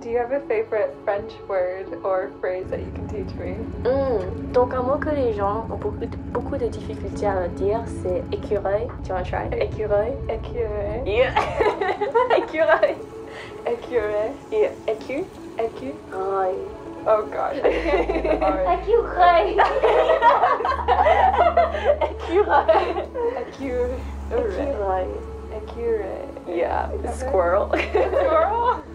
Do you have a favorite French word or phrase that you can teach me? Hmm, Donc un mot que les gens ont beaucoup de, beaucoup de difficultés à dire, c'est écureuil. Do you want to try? Écureuil. Écureuil. Yeah. écureuil. Écureuil. Yeah. Écu. Écureuil. Oh gosh, I can't say the R. Écureuil. Écureuil. Écureuil. Écureuil. Écureuil. Yeah. Okay. Squirrel. Squirrel?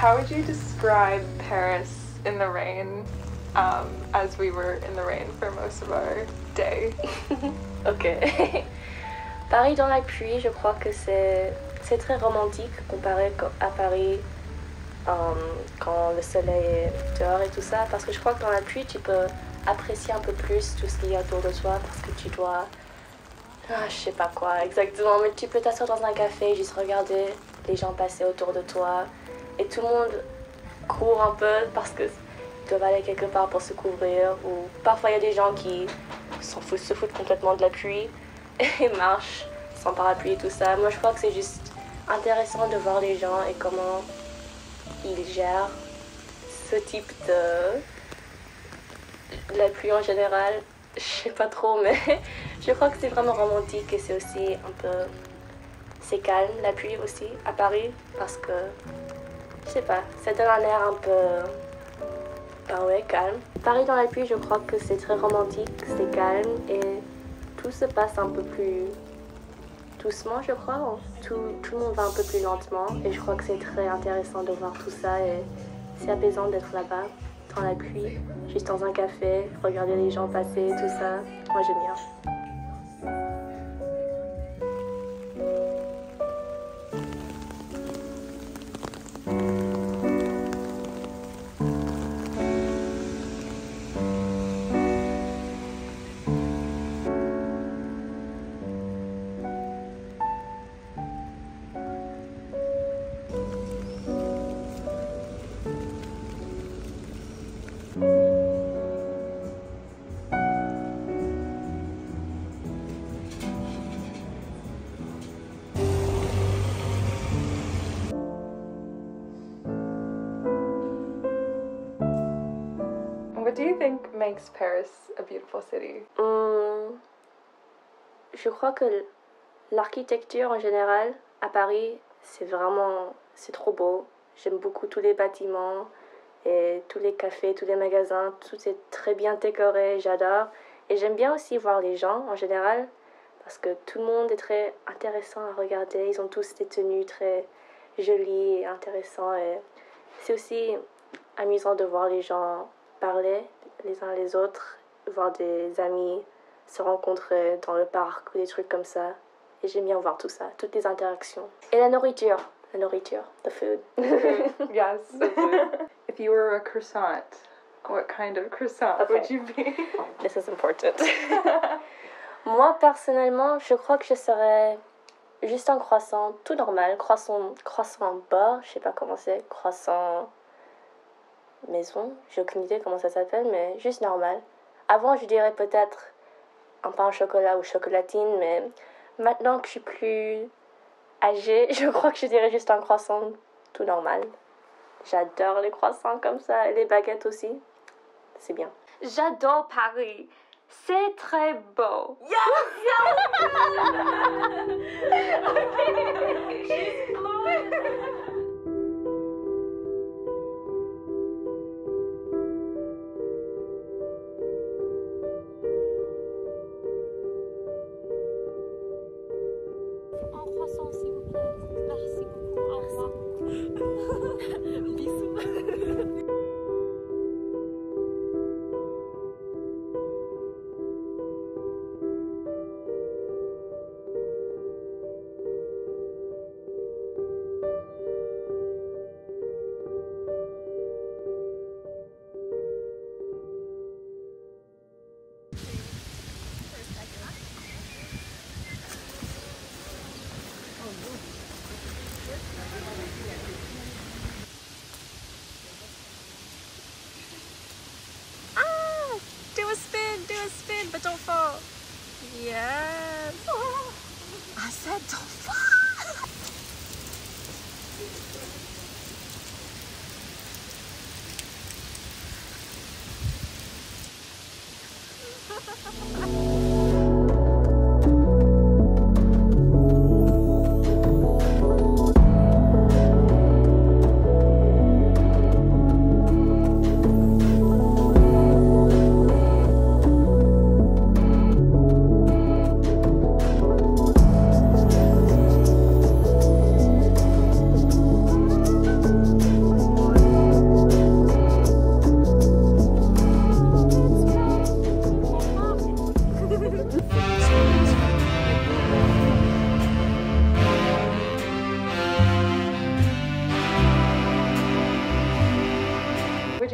How would you describe Paris in the rain um, as we were in the rain for most of our day? Ok. Paris dans la pluie, je crois que c'est très romantique comparé co- à Paris euh, quand le soleil est dehors et tout ça. Parce que je crois que dans la pluie, tu peux apprécier un peu plus tout ce qu'il y a autour de toi parce que tu dois. Ah, je sais pas quoi exactement, mais tu peux t'asseoir dans un café, juste regarder les gens passer autour de toi et tout le monde court un peu parce que doivent aller quelque part pour se couvrir ou parfois il y a des gens qui se foutent complètement de la pluie et marchent sans parapluie et tout ça. Moi je crois que c'est juste intéressant de voir les gens et comment ils gèrent ce type de la pluie en général. Je sais pas trop mais je crois que c'est vraiment romantique et c'est aussi un peu c'est calme la pluie aussi à Paris parce que je sais pas, ça donne un air un peu bah ouais, calme. Paris dans la pluie, je crois que c'est très romantique, c'est calme et tout se passe un peu plus doucement, je crois. Tout, tout le monde va un peu plus lentement et je crois que c'est très intéressant de voir tout ça et c'est apaisant d'être là-bas, dans la pluie, juste dans un café, regarder les gens passer, tout ça. Moi j'aime bien. Makes Paris a beautiful city? Hum, je crois que l'architecture en général à Paris, c'est vraiment, c'est trop beau. J'aime beaucoup tous les bâtiments et tous les cafés, tous les magasins, tout est très bien décoré, j'adore. Et j'aime bien aussi voir les gens en général parce que tout le monde est très intéressant à regarder. Ils ont tous des tenues très jolies et intéressantes. C'est aussi amusant de voir les gens parler les uns les autres, voir des amis se rencontrer dans le parc ou des trucs comme ça. Et j'aime bien voir tout ça, toutes les interactions. Et la nourriture, la nourriture, the food. yes. the food. if you were a croissant, what kind of croissant would Okay. you be? This is important. Moi, personnellement, je crois que je serais juste un croissant tout normal. Croissant, croissant en bas, je sais pas comment c'est. Croissant maison, j'ai aucune idée comment ça s'appelle, mais juste normal. Avant, je dirais peut-être un pain au chocolat ou chocolatine, mais maintenant que je suis plus âgée, je crois que je dirais juste un croissant tout normal. J'adore les croissants comme ça et les baguettes aussi. C'est bien. J'adore Paris. C'est très beau. En don't fall. Yes. I said don't fall. Ha ha ha ha.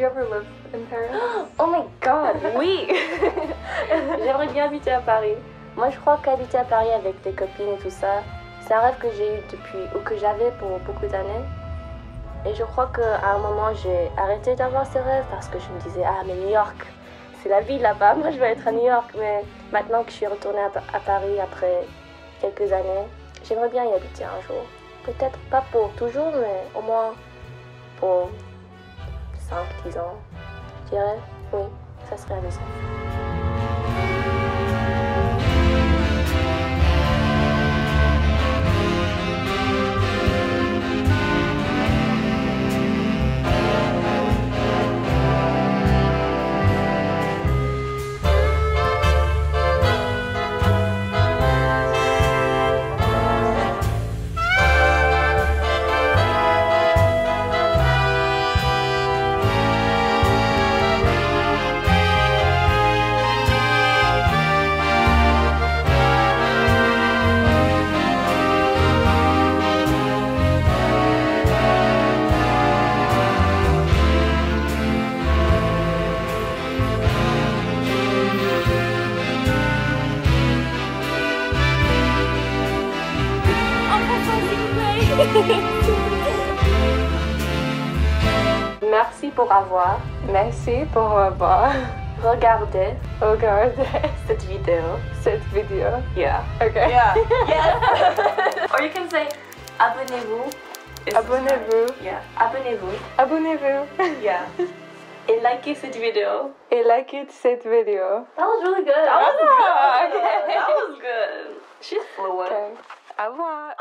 Ever live in Paris? Oh my god, oui J'aimerais bien habiter à Paris. Moi, je crois qu'habiter à Paris avec des copines et tout ça, c'est un rêve que j'ai eu depuis, ou que j'avais pour beaucoup d'années. Et je crois qu'à un moment, j'ai arrêté d'avoir ce rêve parce que je me disais, ah, mais New York, c'est la vie là-bas, moi je vais être à New York. Mais maintenant que je suis retournée à Paris après quelques années, j'aimerais bien y habiter un jour. Peut-être pas pour toujours, mais au moins pour 5-10 ans. Je dirais, oui, ça serait amusant. Pour avoir Merci pour avoir regardé regardé cette vidéo. cette vidéo. Yeah. Okay. Yeah. Yes. Or you can say abonnez-vous. Abonnez-vous. Yeah. Abonnez-vous. Abonnez-vous. Yeah. Et likez cette vidéo. Et likez cette vidéo. That was really good. That was Ah, good. That was good. She's fluent. Okay. Au revoir.